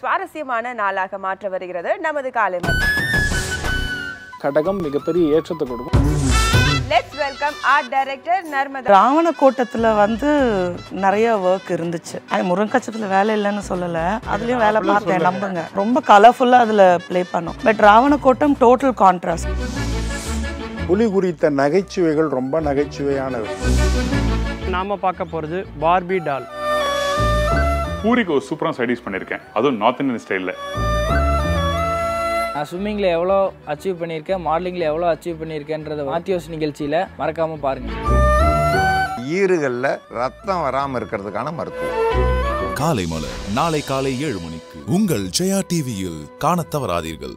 சுவாரஸ்யமான நாளாக மாற்ற வருகிறது. நமது காலை. கடகம் மிகப்பெரிய ஏற்றத்தை கொடுக்கும். Let's welcome art director Narmada Ravana கோட்டத்தில் வந்து நிறைய ஒர்க் இருந்துச்சு. அது முருங்கச்சத்தில் வேலை இல்லைன்னு சொல்லலை. அதுலேயும் வேலை பார்த்தேன் நம்புங்க. ரொம்ப கலர்ஃபுல்லாக அதில் ப்ளே பண்ணோம். But Ravana Kottam total contrast புலி குறித்த நகைச்சுவைகள் ரொம்ப நகைச்சுவையானவை. நாம பார்க்க போகிறது பார்பி டால் பூரிக்கு ஒரு சூப்பரான சைடிஸ் பண்ணியிருக்கேன். அதுவும் நார்த் இந்தியன் ஸ்டைலில் நான் ஸ்விம்மிங்கில் எவ்வளோ அச்சீவ் பண்ணியிருக்கேன் மாடலிங்கில் எவ்வளோ அச்சீவ் பண்ணியிருக்கேன்றத மாத்தியோஸ் நிகழ்ச்சியில் மறக்காமல் பாருங்கள் ஈறுகளில் ரத்தம் வராமல் இருக்கிறதுக்கான மருத்துவம். காலை மலர் நாளை காலை ஏழு மணிக்கு உங்கள் ஜெயா டிவியில் காணத் தவறாதீர்கள்.